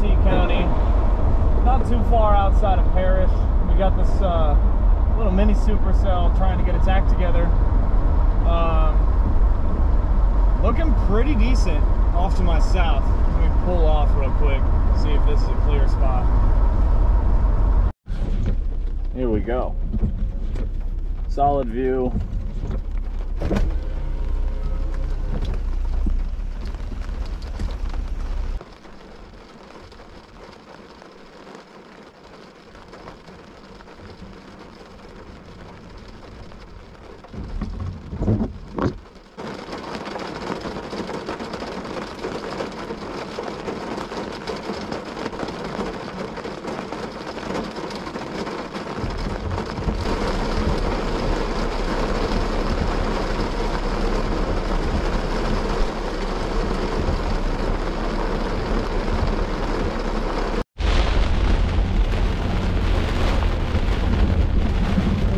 T County, not too far outside of Parrish. We got this uh, little mini supercell trying to get its act together. Um, looking pretty decent off to my south. Let me pull off real quick, see if this is a clear spot. Here we go. Solid view.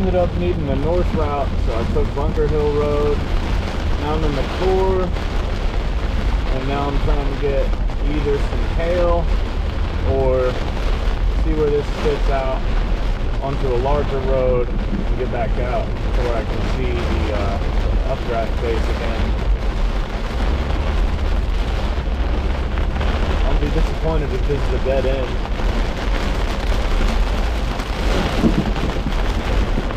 Ended up needing the north route, so I took Bunker Hill Road, now I'm in the core, and now I'm trying to get either some hail or see where this spits out onto a larger road and get back out to where I can see the uh, updraft face again. I'll be disappointed if this is a dead end.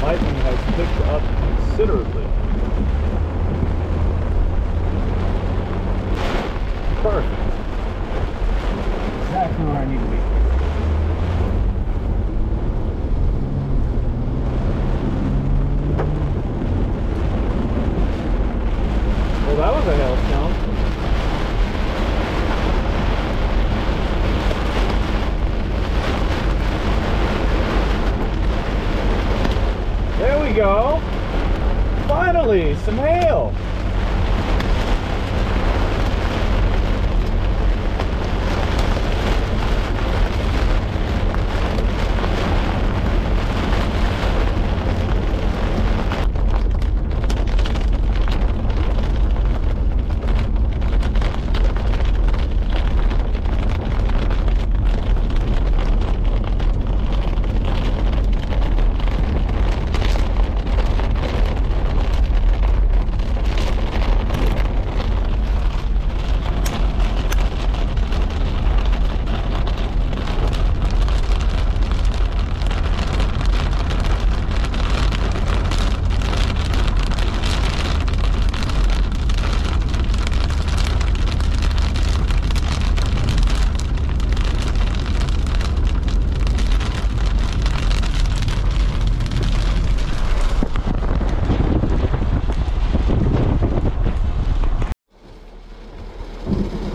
Lightning has picked up considerably. Perfect. Exactly where I need to be. Well, that was a hailstone. There we go. Finally, some hail.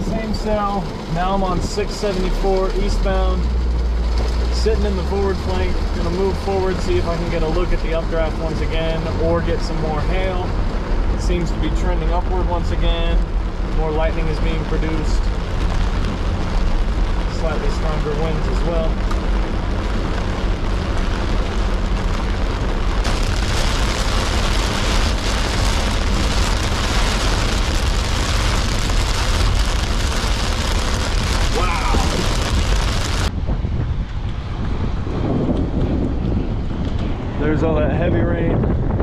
Same cell. Now I'm on 674 eastbound. Sitting in the forward flank. Gonna move forward, see if I can get a look at the updraft once again or get some more hail. It seems to be trending upward once again. More lightning is being produced. Slightly stronger winds as well. rain.